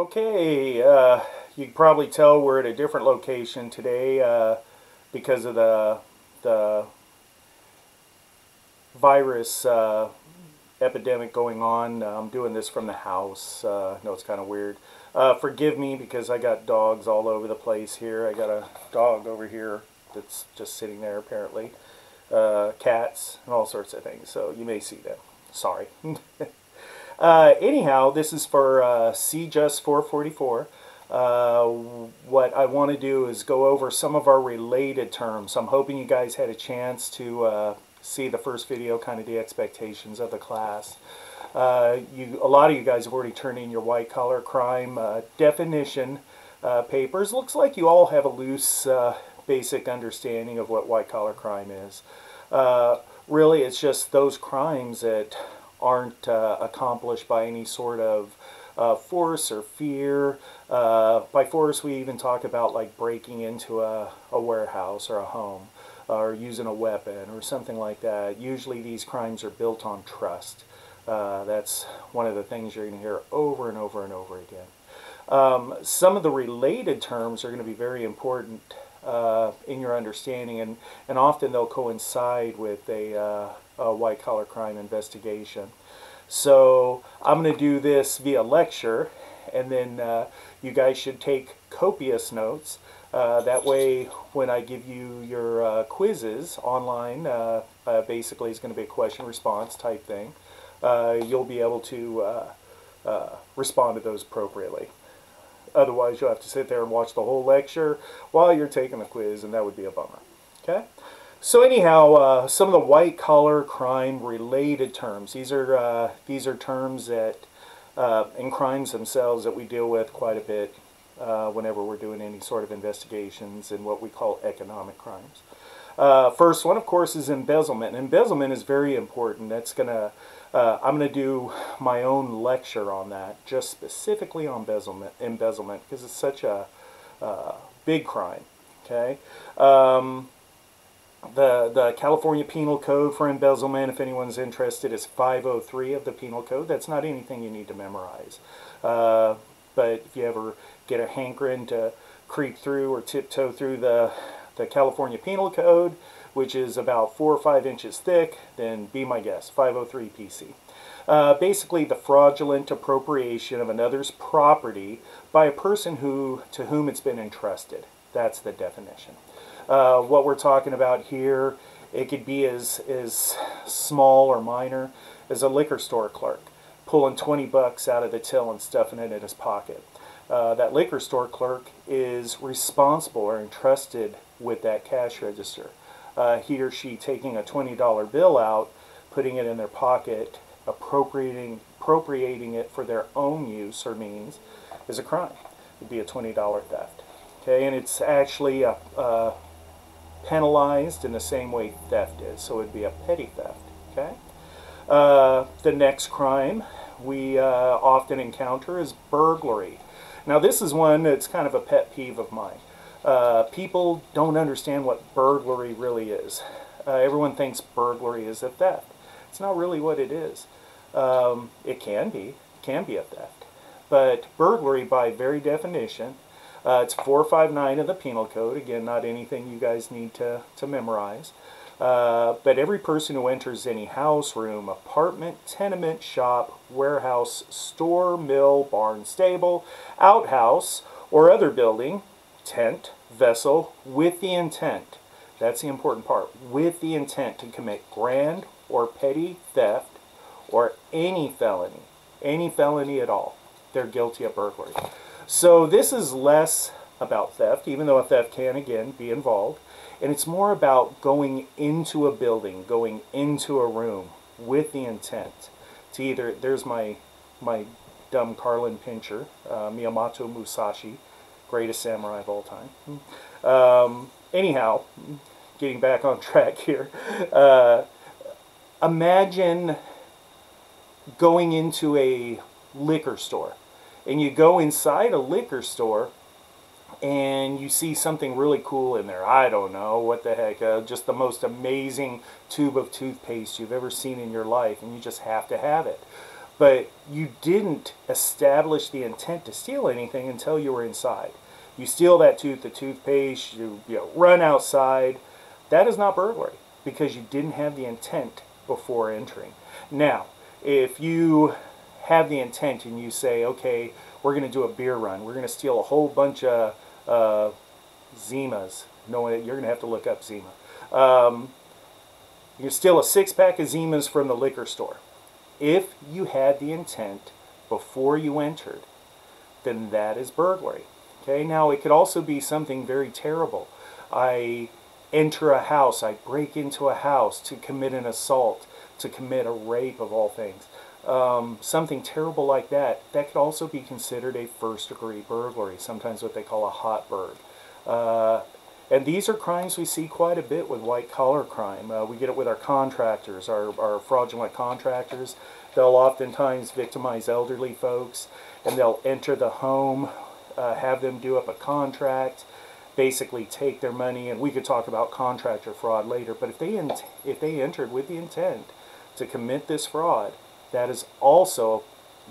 Okay, uh, you can probably tell we're at a different location today uh, because of the the virus uh, epidemic going on. I'm doing this from the house. Uh, know it's kind of weird. Uh, forgive me because I got dogs all over the place here. I got a dog over here that's just sitting there apparently. Uh, cats and all sorts of things. So you may see them. Sorry. Uh, anyhow, this is for uh, CJUS 444. Uh, what I want to do is go over some of our related terms. I'm hoping you guys had a chance to uh, see the first video, kind of the expectations of the class. Uh, you, a lot of you guys have already turned in your white collar crime uh, definition papers. Looks like you all have a loose basic understanding of what white collar crime is. really, it's just those crimes that aren't uh, accomplished by any sort of uh, force or fear. Uh, by force, we even talk about like breaking into a, a warehouse or a home or using a weapon or something like that. Usually these crimes are built on trust. Uh, that's one of the things you're going to hear over and over and over again. Um, some of the related terms are going to be very important uh, in your understanding, and, and often they'll coincide with a, uh, white collar crime investigation. So I'm going to do this via lecture, and then uh, you guys should take copious notes. Uh, that way, when I give you your uh, quizzes online, uh, uh, basically it's going to be a question response type thing. You'll be able to respond to those appropriately. Otherwise, you'll have to sit there and watch the whole lecture while you're taking the quiz, and that would be a bummer. Okay? So anyhow, uh, some of the white collar crime related terms. These are uh, these are terms that uh, in crimes themselves that we deal with quite a bit uh, whenever we're doing any sort of investigations in what we call economic crimes. Uh, first one, of course, is embezzlement. Embezzlement is very important. That's gonna uh, I'm going to do my own lecture on that, just specifically on embezzlement, embezzlement, because it's such a big crime. Okay. Um, the, the California Penal Code for embezzlement, if anyone's interested, is 503 of the Penal Code. That's not anything you need to memorize. Uh, but if you ever get a hankering to creep through or tiptoe through the, the California Penal Code, which is about four or five inches thick, then be my guest, 503 PC. Uh, basically, the fraudulent appropriation of another's property by a person who to whom it's been entrusted. That's the definition. Uh, what we're talking about here, it could be as, as small or minor as a liquor store clerk pulling 20 bucks out of the till and stuffing it in his pocket. Uh, that liquor store clerk is responsible or entrusted with that cash register. Uh, he or she taking a $20 bill out, putting it in their pocket, appropriating, appropriating it for their own use or means is a crime. It would be a $20 theft. Okay, and it's actually a, a penalized in the same way theft is. So it would be a petty theft. Okay. Uh, the next crime we uh, often encounter is burglary. Now this is one that's kind of a pet peeve of mine. Uh, people don't understand what burglary really is. Uh, everyone thinks burglary is a theft. It's not really what it is. Um, it can be, can be a theft. But burglary, by very definition, uh, it's 459 of the Penal Code. Again, not anything you guys need to, to memorize. Uh, but every person who enters any house, room, apartment, tenement, shop, warehouse, store, mill, barn, stable, outhouse, or other building, tent, vessel, with the intent, that's the important part, with the intent to commit grand or petty theft or any felony, any felony at all, they're guilty of burglary. So this is less about theft, even though a theft can, again, be involved. And it's more about going into a building, going into a room with the intent to either, there's my, my dumb Carlin Pinscher, uh, Miyamoto Musashi, greatest samurai of all time. Um, anyhow, getting back on track here. Uh, imagine going into a liquor store and you go inside a liquor store and you see something really cool in there. I don't know what the heck, uh, just the most amazing tube of toothpaste you've ever seen in your life, and you just have to have it. but you didn't establish the intent to steal anything until you were inside. You steal that tooth, the toothpaste, you, you know, run outside. That is not burglary because you didn't have the intent before entering. Now, if you have the intent and you say, okay, we're going to do a beer run, we're going to steal a whole bunch of uh, Zimas. No, you're going to have to look up Zima. Um, you steal a six pack of Zimas from the liquor store. If you had the intent before you entered, then that is burglary. Okay, now it could also be something very terrible. I enter a house, I break into a house to commit an assault, to commit a rape of all things. Um, something terrible like that, that could also be considered a first degree burglary, sometimes what they call a hot burg. Uh, and these are crimes we see quite a bit with white collar crime. Uh, we get it with our contractors, our, our fraudulent contractors. They'll oftentimes victimize elderly folks and they'll enter the home, uh, have them do up a contract, basically take their money. And we could talk about contractor fraud later, but if they, if they entered with the intent to commit this fraud, that is also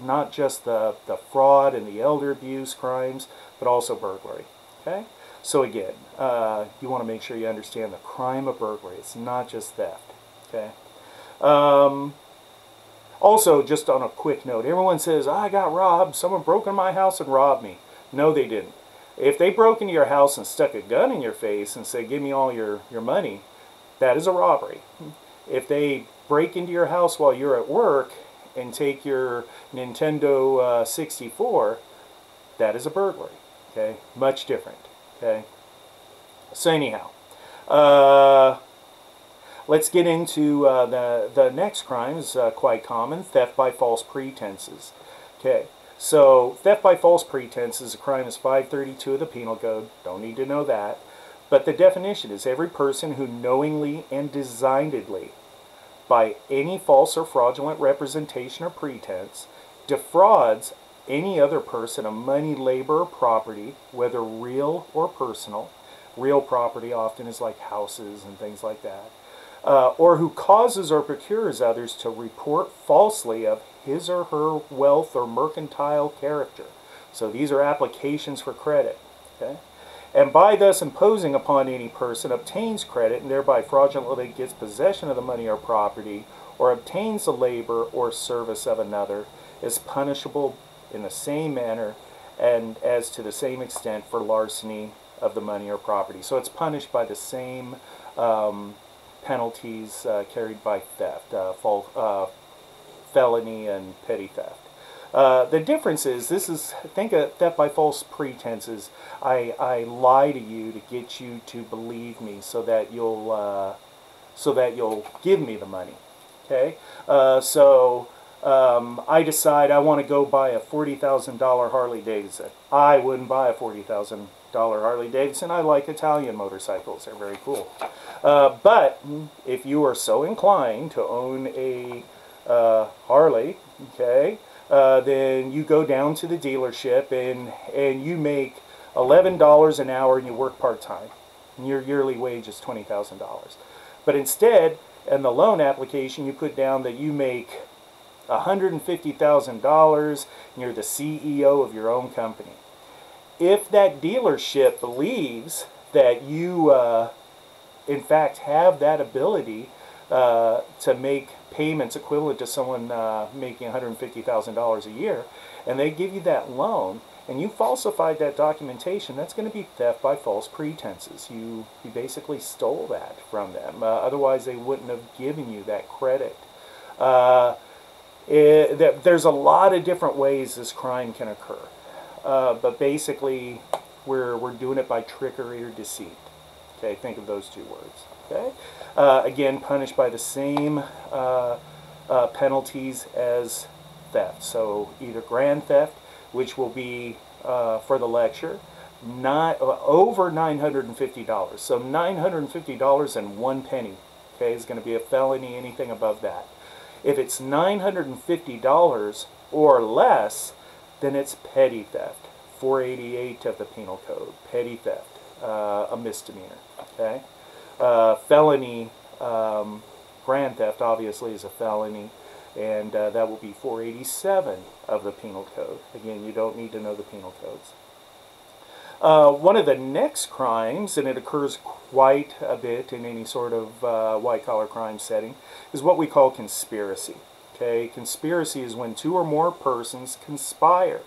not just the, the fraud and the elder abuse crimes, but also burglary. Okay? So again, uh, you want to make sure you understand the crime of burglary. It's not just theft. Okay. Um, also, just on a quick note, everyone says, I got robbed. Someone broke into my house and robbed me. No, they didn't. If they broke into your house and stuck a gun in your face and said, give me all your, your money, that is a robbery. If they break into your house while you're at work and take your Nintendo uh, 64, that is a burglary. Okay, much different. Okay. So anyhow, uh, let's get into uh, the the next crime is uh, quite common: theft by false pretenses. Okay. So theft by false pretenses, a crime is 532 of the Penal Code. Don't need to know that. But the definition is every person who knowingly and designedly, by any false or fraudulent representation or pretense, defrauds any other person of money, labor, or property, whether real or personal, real property often is like houses and things like that, uh, or who causes or procures others to report falsely of his or her wealth or mercantile character. So these are applications for credit. Okay? And by thus imposing upon any person obtains credit and thereby fraudulently gets possession of the money or property or obtains the labor or service of another is punishable in the same manner and as to the same extent for larceny of the money or property. So it's punished by the same um, penalties uh, carried by theft, uh, uh, felony and petty theft. Uh, the difference is this is think of theft by false pretenses. I, I lie to you to get you to believe me so that you'll uh, so that you'll give me the money. Okay, uh, so um, I decide I want to go buy a $40,000 Harley Davidson. I wouldn't buy a $40,000 Harley Davidson. I like Italian motorcycles. They're very cool. Uh, but if you are so inclined to own a uh, Harley, okay, uh, then you go down to the dealership and, and you make $11 an hour and you work part-time. And your yearly wage is $20,000. But instead, in the loan application, you put down that you make $150,000 and you're the CEO of your own company. If that dealership believes that you, uh, in fact, have that ability uh, to make payments equivalent to someone uh, making $150,000 a year, and they give you that loan, and you falsified that documentation, that's going to be theft by false pretenses. You, you basically stole that from them. Uh, otherwise, they wouldn't have given you that credit. Uh, it, there's a lot of different ways this crime can occur. Uh, but basically, we're, we're doing it by trickery or deceit. Okay, think of those two words. Okay, uh, again, punished by the same uh, uh penalties as theft. So either grand theft, which will be uh, for the lecture, uh, over $950. So $950 and one penny. Okay, is going to be a felony. Anything above that. If it's $950 or less, then it's petty theft. 488 of the Penal Code, petty theft, uh, a misdemeanor. Okay, uh, felony, um, grand theft obviously is a felony, and uh, that will be 487 of the penal code. Again, you don't need to know the penal codes. Uh, one of the next crimes, and it occurs quite a bit in any sort of uh, white-collar crime setting, is what we call conspiracy. Okay, conspiracy is when two or more persons conspire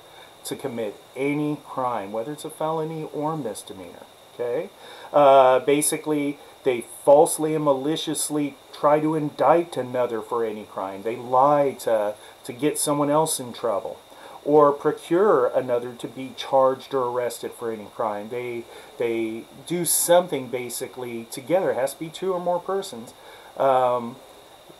to commit any crime, whether it's a felony or misdemeanor. Okay, uh, basically they falsely and maliciously try to indict another for any crime. They lie to to get someone else in trouble or procure another to be charged or arrested for any crime. They they do something basically together. It has to be two or more persons um,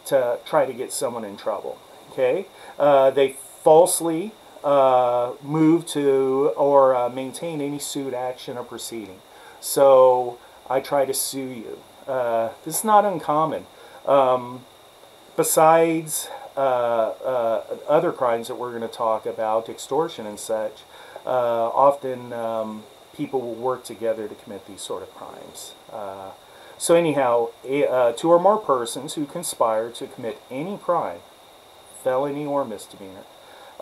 to try to get someone in trouble. Okay, uh, they falsely uh, move to or uh, maintain any suit action or proceeding. So I try to sue you. Uh, this is not uncommon. Um, besides uh, uh, other crimes that we're going to talk about, extortion and such, uh, often um, people will work together to commit these sort of crimes. Uh, so anyhow, uh, two or more persons who conspire to commit any crime, felony or misdemeanor,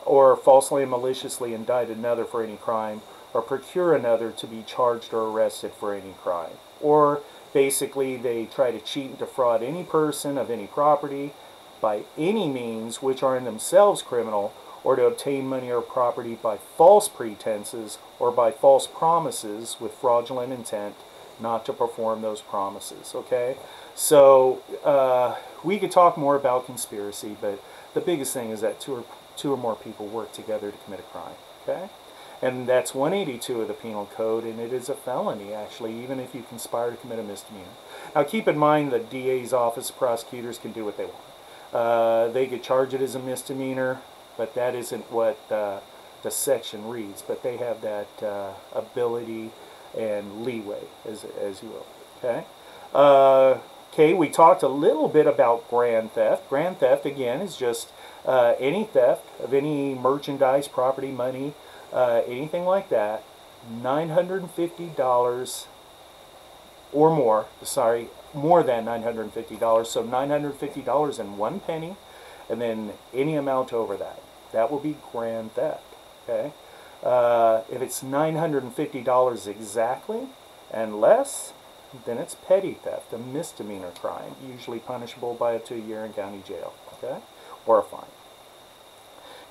or falsely and maliciously indict another for any crime, or procure another to be charged or arrested for any crime. Or basically they try to cheat and defraud any person of any property, by any means which are in themselves criminal, or to obtain money or property by false pretenses or by false promises with fraudulent intent not to perform those promises. Okay? So uh, we could talk more about conspiracy, but the biggest thing is that two or, two or more people work together to commit a crime. Okay? And that's 182 of the Penal Code, and it is a felony, actually, even if you conspire to commit a misdemeanor. Now, keep in mind the DA's office, prosecutors can do what they want. Uh, they could charge it as a misdemeanor, but that isn't what uh, the section reads. But they have that uh, ability and leeway, as, as you will. Okay. Uh, okay. We talked a little bit about grand theft. Grand theft again is just uh, any theft of any merchandise, property, money, anything like that. $950 or more, sorry, more than $950. So $950 and one penny, and then any amount over that. That will be grand theft. Okay. Uh, if it's $950 exactly and less, then it's petty theft, a misdemeanor crime, usually punishable by up to a year in county jail, okay, or a fine.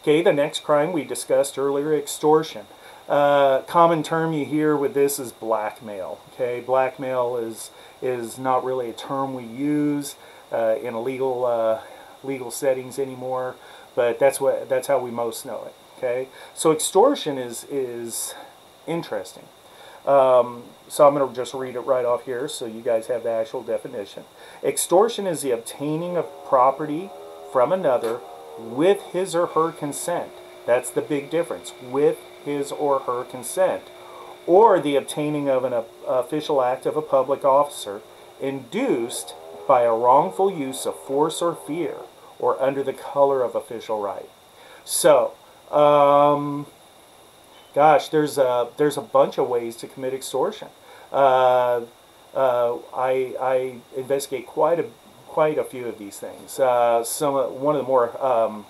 Okay, the next crime we discussed earlier, extortion. Uh, common term you hear with this is blackmail. Okay, blackmail is is not really a term we use uh, in legal uh, legal settings anymore, but that's what that's how we most know it. Okay, so extortion is is interesting. Um, so I'm going to just read it right off here so you guys have the actual definition. Extortion is the obtaining of property from another with his or her consent. That's the big difference. With his or her consent, or the obtaining of an official act of a public officer induced by a wrongful use of force or fear, or under the color of official right. So, um, gosh, there's a there's a bunch of ways to commit extortion. Uh, uh, I, I investigate quite a quite a few of these things. Uh, some one of the more um,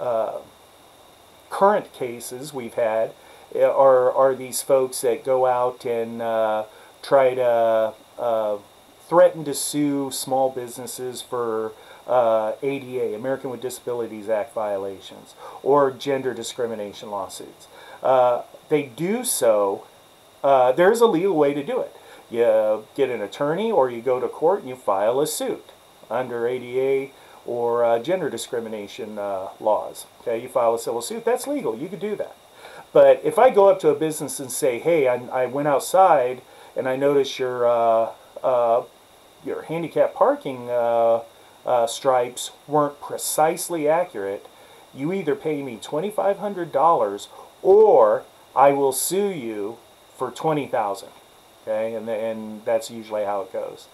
uh, current cases we've had eh, are, are these folks that go out and uh, try to uh, threaten to sue small businesses for uh, ADA, American with Disabilities Act violations, or gender discrimination lawsuits. Uh, they do so, uh, there's a legal way to do it. You get an attorney or you go to court and you file a suit under ADA or uh, gender discrimination uh, laws. Okay, you file a civil suit, that's legal. You could do that. But if I go up to a business and say, "Hey, I, I went outside and I noticed your uh, uh your handicap parking uh, uh, stripes weren't precisely accurate," you either pay me twenty five hundred dollars or I will sue you for twenty thousand. Okay, and and that's usually how it goes.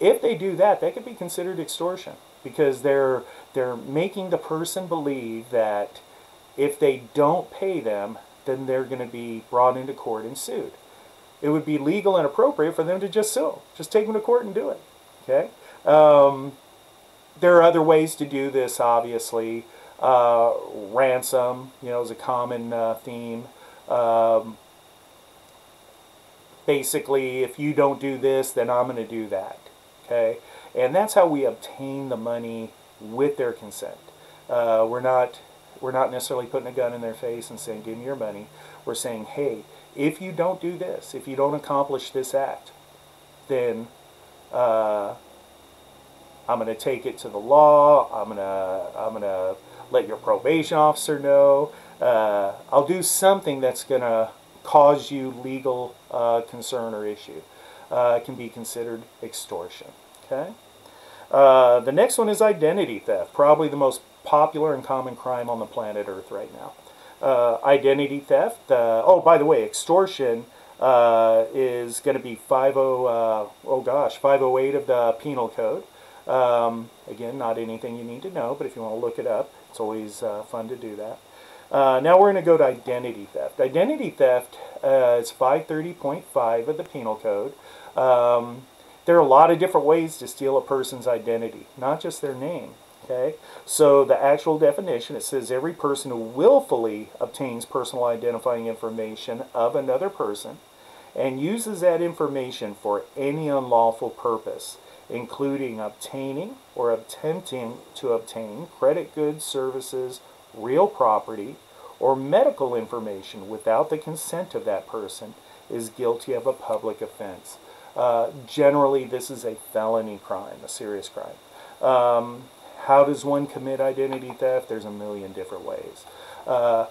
If they do that, that could be considered extortion because they're they're making the person believe that if they don't pay them, then they're going to be brought into court and sued. It would be legal and appropriate for them to just sue, just take them to court and do it. Okay. Um, there are other ways to do this, obviously. Uh, ransom, you know, is a common uh, theme. Um, basically, if you don't do this, then I'm going to do that. Okay? And that's how we obtain the money with their consent. Uh, we're not we're not necessarily putting a gun in their face and saying, "Give me your money." We're saying, "Hey, if you don't do this, if you don't accomplish this act, then uh, I'm going to take it to the law. I'm going to I'm going to let your probation officer know. Uh, I'll do something that's going to cause you legal uh, concern or issue. Uh, can be considered extortion. Okay. Uh, the next one is identity theft, probably the most popular and common crime on the planet Earth right now. Uh, identity theft. Uh, oh, by the way, extortion uh, is going to be 50, uh, oh gosh, 508 of the Penal Code. Um, again, not anything you need to know, but if you want to look it up, it's always fun to do that. Uh, now we're going to go to identity theft. Identity theft is 530.5 of the Penal Code. Um, there are a lot of different ways to steal a person's identity, not just their name. Okay, so the actual definition it says every person who willfully obtains personal identifying information of another person and uses that information for any unlawful purpose, including obtaining or attempting to obtain credit goods, services, real property, or medical information without the consent of that person, is guilty of a public offense. Uh, generally, this is a felony crime, a serious crime. Um, how does one commit identity theft? There's a million different ways. Uh,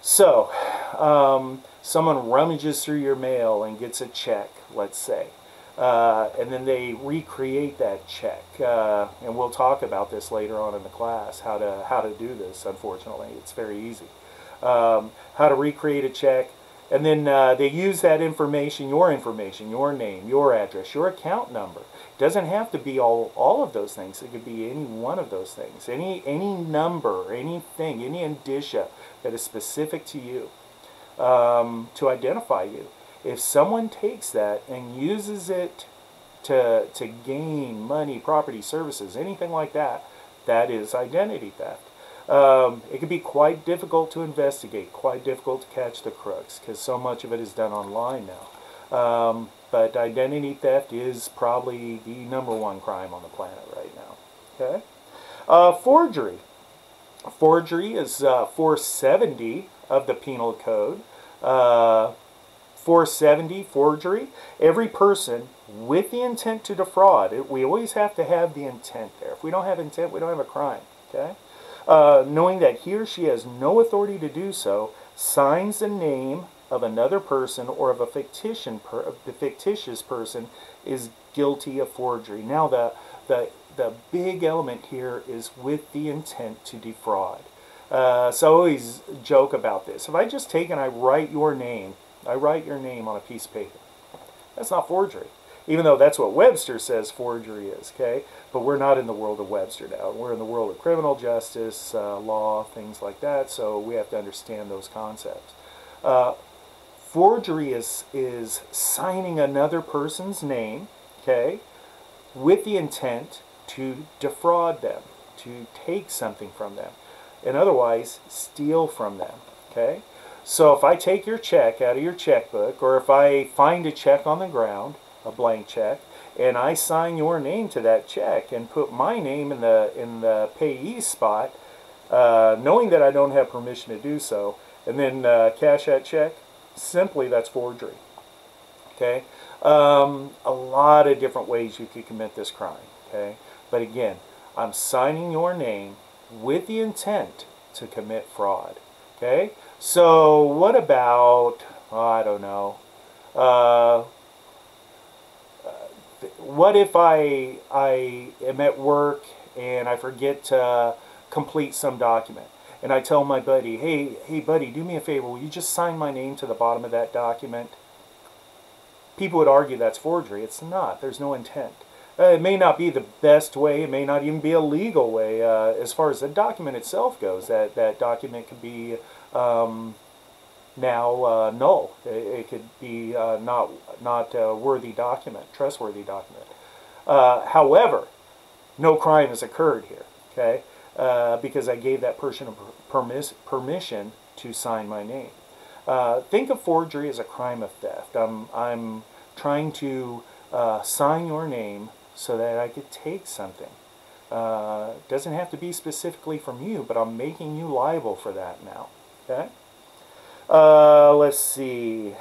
so, um, someone rummages through your mail and gets a check, let's say, uh, and then they recreate that check. Uh, and we'll talk about this later on in the class, how to, how to do this, unfortunately. It's very easy. Um, how to recreate a check, and then uh, they use that information, your information, your name, your address, your account number. It doesn't have to be all, all of those things. It could be any one of those things. Any, any number, anything, any indicia that is specific to you um, to identify you. If someone takes that and uses it to, to gain money, property, services, anything like that, that is identity theft. Um, it can be quite difficult to investigate, quite difficult to catch the crooks because so much of it is done online now. Um, but identity theft is probably the number one crime on the planet right now. Okay, uh, forgery. Forgery is uh, 470 of the Penal Code. Uh, 470 forgery. Every person with the intent to defraud. It, we always have to have the intent there. If we don't have intent, we don't have a crime. Okay uh, knowing that he or she has no authority to do so, signs the name of another person or of a fictitious, per, the fictitious person is guilty of forgery. Now the, the, the big element here is with the intent to defraud. Uh, so I always joke about this. If I just take and I write your name, I write your name on a piece of paper, that's not forgery even though that's what Webster says forgery is, okay? But we're not in the world of Webster now. We're in the world of criminal justice, uh, law, things like that, so we have to understand those concepts. Uh, forgery is, is signing another person's name, okay, with the intent to defraud them, to take something from them, and otherwise steal from them, okay? So if I take your check out of your checkbook, or if I find a check on the ground, a blank check, and I sign your name to that check and put my name in the in the payee spot, uh, knowing that I don't have permission to do so, and then uh, cash that check, simply that's forgery. Okay, um, a lot of different ways you could commit this crime. Okay, but again, I'm signing your name with the intent to commit fraud. Okay, so what about oh, I don't know. Uh, what if I I am at work and I forget to complete some document and I tell my buddy, hey, hey buddy, do me a favor, will you just sign my name to the bottom of that document? People would argue that's forgery. It's not. There's no intent. Uh, it may not be the best way. It may not even be a legal way. Uh, as far as the document itself goes, that, that document could be um, now uh, null. It, it, could be uh, not not a worthy document, trustworthy document. Uh, however, no crime has occurred here, okay? Uh, because I gave that person a permis permission to sign my name. Uh, think of forgery as a crime of theft. I'm, I'm trying to uh, sign your name so that I could take something. Doesn't have to be specifically from you, but I'm making you liable for that now. Okay? Uh, let's see.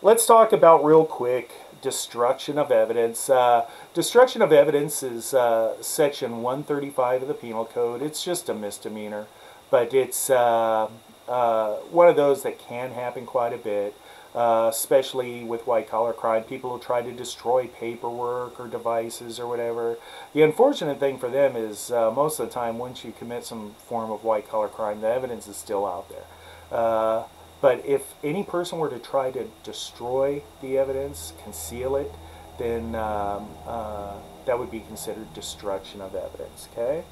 Let's talk about real quick destruction of evidence. Uh, destruction of evidence is uh, section 135 of the Penal Code. It's just a misdemeanor, but it's uh, uh one of those that can happen quite a bit uh, especially with white collar crime. People who try to destroy paperwork or devices or whatever. The unfortunate thing for them is uh, most of the time, once you commit some form of white collar crime, the evidence is still out there. Uh, but if any person were to try to destroy the evidence, conceal it, then um, uh, that would be considered destruction of evidence. Okay.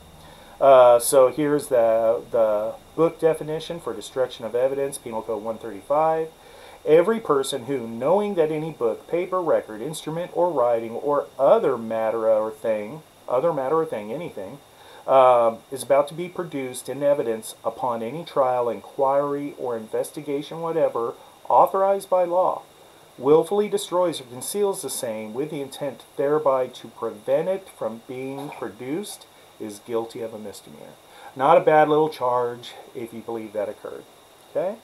Uh, so here's the, the book definition for destruction of evidence, Penal Code 135. Every person who, knowing that any book, paper, record, instrument, or writing, or other matter or thing, other matter or thing, anything, um, is about to be produced in evidence upon any trial, inquiry, or investigation, whatever, authorized by law, willfully destroys or conceals the same with the intent thereby to prevent it from being produced, is guilty of a misdemeanor. Not a bad little charge if you believe that occurred. Okay?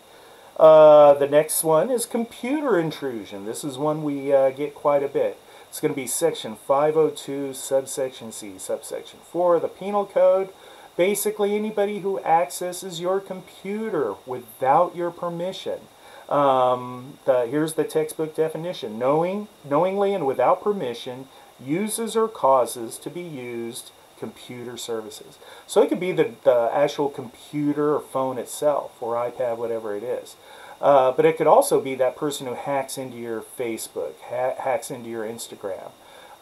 Uh, the next one is computer intrusion. This is one we uh, get quite a bit. It's going to be section 502, subsection C, subsection 4 of the Penal Code. Basically, anybody who accesses your computer without your permission. Um, the, here's the textbook definition. Knowing, knowingly and without permission uses or causes to be used computer services. So it could be the, the actual computer or phone itself or iPad, whatever it is. Uh, but it could also be that person who hacks into your Facebook, ha hacks into your Instagram,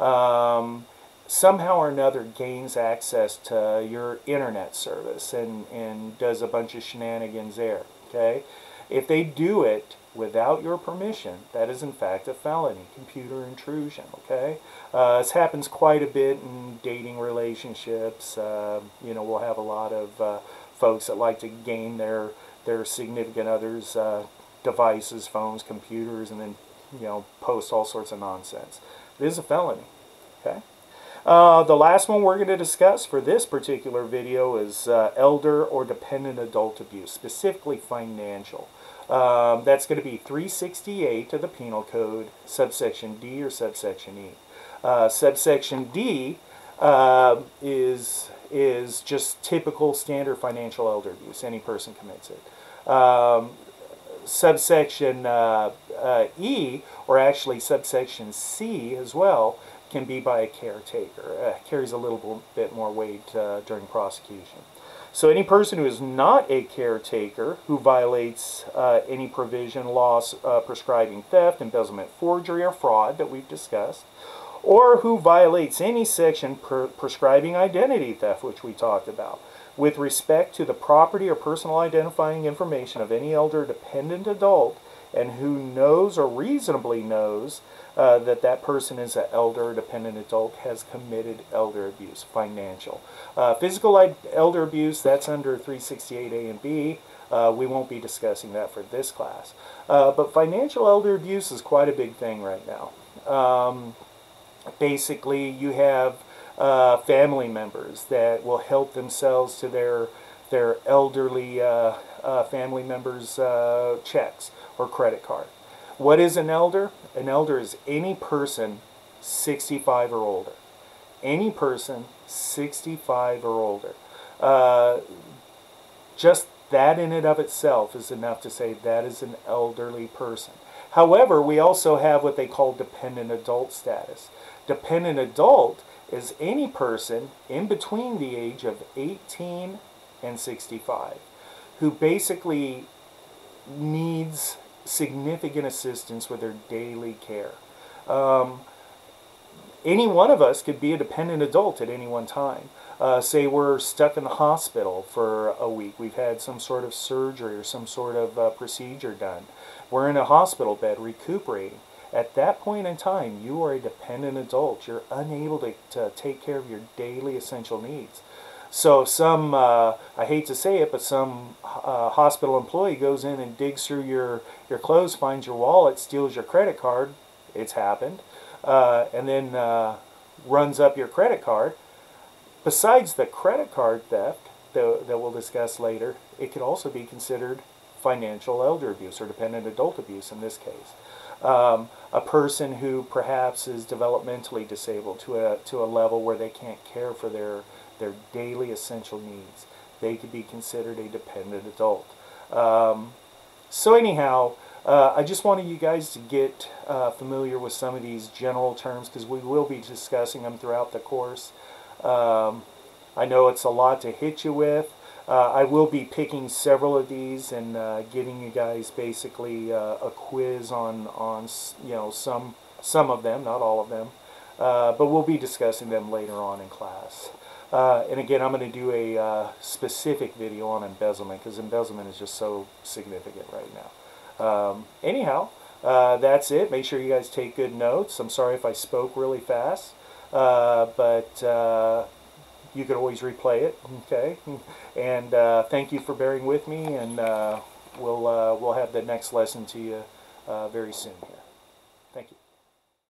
um, somehow or another gains access to your internet service and, and does a bunch of shenanigans there. Okay, If they do it without your permission, that is in fact a felony, computer intrusion, okay? Uh, this happens quite a bit in dating relationships. Uh, you know, we'll have a lot of uh, folks that like to gain their, their significant others' uh, devices, phones, computers, and then, you know, post all sorts of nonsense. It is a felony, okay? Uh, the last one we're going to discuss for this particular video is uh, elder or dependent adult abuse, specifically financial. Um, that's going to be 368 of the Penal Code, subsection D or subsection E. Uh, subsection D uh, is is just typical standard financial elder abuse. Any person commits it. Um, subsection uh, uh E, or actually subsection C as well, can be by a caretaker. Uh, carries a little bit more weight uh, during prosecution. So any person who is not a caretaker who violates uh, any provision, loss, uh, prescribing theft, embezzlement, forgery, or fraud that we've discussed, or who violates any section prescribing identity theft, which we talked about, with respect to the property or personal identifying information of any elder dependent adult and who knows or reasonably knows uh, that that person is an elder dependent adult has committed elder abuse, financial. Uh, physical elder abuse, that's under 368A and B. Uh, we won't be discussing that for this class. Uh, but financial elder abuse is quite a big thing right now. Um, basically, you have uh, family members that will help themselves to their their elderly uh, family members' checks or credit card. What is an elder? An elder is any person 65 or older. Any person 65 or older. Uh, just that in and of itself is enough to say that is an elderly person. However, we also have what they call dependent adult status. Dependent adult is any person in between the age of 18 and 65 who basically needs significant assistance with their daily care. Um, any one of us could be a dependent adult at any one time. Uh, say we're stuck in the hospital for a week. We've had some sort of surgery or some sort of uh, procedure done. We're in a hospital bed recuperating. At that point in time, you are a dependent adult. You're unable to, to take care of your daily essential needs. So some, uh, I hate to say it, but some uh, hospital employee goes in and digs through your, your clothes, finds your wallet, steals your credit card. It's happened. Uh, and then uh, runs up your credit card. Besides the credit card theft that, that we'll discuss later, it could also be considered financial elder abuse or dependent adult abuse in this case. Um, a person who perhaps is developmentally disabled to a, to a level where they can't care for their, their daily essential needs. They could be considered a dependent adult. Um, so anyhow, uh, I just wanted you guys to get uh, familiar with some of these general terms because we will be discussing them throughout the course. Um, I know it's a lot to hit you with. Uh, I will be picking several of these and uh, giving you guys basically uh, a quiz on on you know some some of them, not all of them, uh, but we'll be discussing them later on in class. Uh, and again, I'm going to do a uh, specific video on embezzlement because embezzlement is just so significant right now. Um, anyhow, that's it. Make sure you guys take good notes. I'm sorry if I spoke really fast, but you can always replay it. Okay, and uh, thank you for bearing with me, and uh, we'll uh, we'll have the next lesson to you uh, very soon.